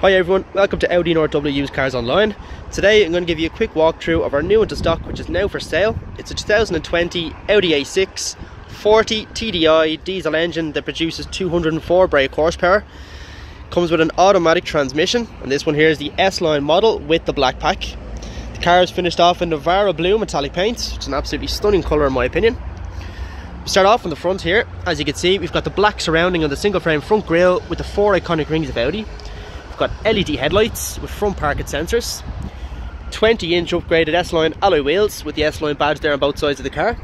Hi everyone, welcome to Audi North Cars Online. Today I'm going to give you a quick walkthrough of our new into stock which is now for sale. It's a 2020 Audi A6 40 TDI diesel engine that produces 204 brake horsepower. Comes with an automatic transmission and this one here is the S-Line model with the black pack. The car is finished off in Navarra blue metallic paint. It's an absolutely stunning colour in my opinion. We start off on the front here. As you can see we've got the black surrounding on the single frame front grille with the four iconic rings of Audi got LED headlights with front parking sensors, 20 inch upgraded S-Line alloy wheels with the S-Line badge there on both sides of the car.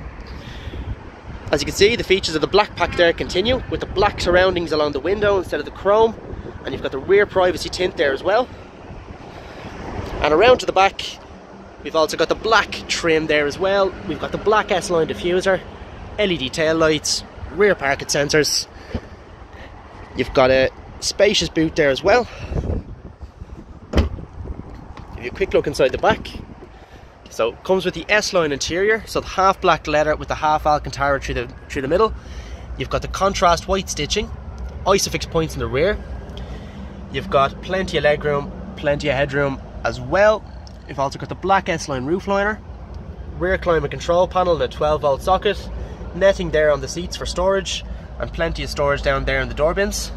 As you can see, the features of the black pack there continue with the black surroundings along the window instead of the chrome, and you've got the rear privacy tint there as well. And around to the back, we've also got the black trim there as well. We've got the black S-Line diffuser, LED tail lights, rear parking sensors. You've got a spacious boot there as well you a quick look inside the back. So comes with the S-Line interior, so the half black leather with the half Alcantara through the through the middle. You've got the contrast white stitching, Isofix points in the rear. You've got plenty of legroom, plenty of headroom as well. You've also got the black S-Line roof liner, rear climate control panel, the 12 volt socket, netting there on the seats for storage, and plenty of storage down there in the door bins.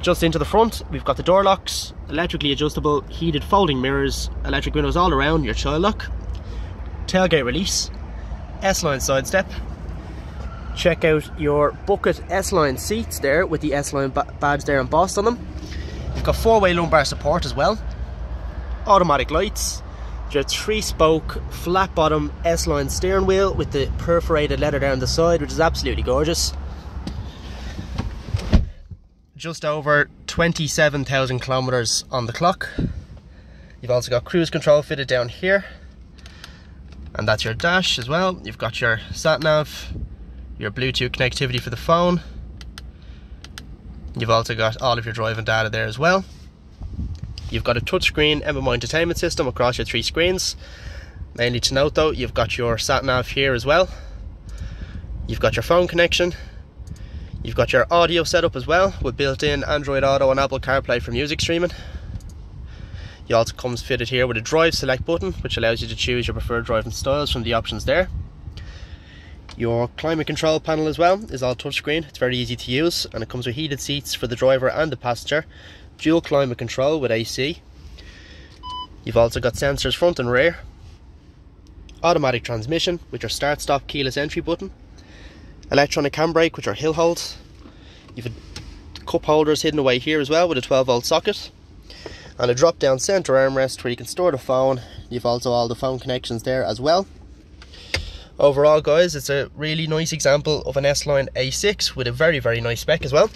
Just into the front, we've got the door locks, electrically adjustable heated folding mirrors, electric windows all around, your child lock, tailgate release, S-Line side step. Check out your bucket S-Line seats there with the S-Line badge there embossed on them. You've got four-way lumbar support as well. Automatic lights. Your three-spoke, flat-bottom S-Line steering wheel with the perforated leather down the side, which is absolutely gorgeous just over 27,000 kilometers on the clock. You've also got cruise control fitted down here. And that's your dash as well. You've got your sat nav, your Bluetooth connectivity for the phone. You've also got all of your driving data there as well. You've got a touchscreen MMI entertainment system across your three screens. Mainly to note though, you've got your sat nav here as well. You've got your phone connection, You've got your audio setup as well with built-in Android Auto and Apple CarPlay for music streaming. It also comes fitted here with a drive select button which allows you to choose your preferred driving styles from the options there. Your climate control panel as well is all touchscreen, it's very easy to use and it comes with heated seats for the driver and the passenger, dual climate control with AC. You've also got sensors front and rear, automatic transmission with your start stop keyless entry button electronic handbrake which are hill holds. You've cup holders hidden away here as well with a 12 volt socket. And a drop down center armrest where you can store the phone. You've also all the phone connections there as well. Overall guys it's a really nice example of an S-Line A6 with a very very nice spec as well.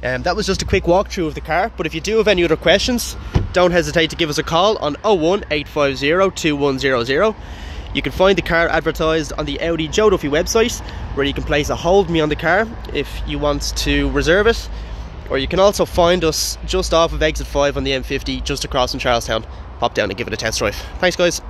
And um, that was just a quick walkthrough of the car but if you do have any other questions don't hesitate to give us a call on 01 850 2100 you can find the car advertised on the Audi Joe Duffy website where you can place a hold me on the car if you want to reserve it or you can also find us just off of exit 5 on the M50 just across from Charlestown. Pop down and give it a test drive. Thanks guys.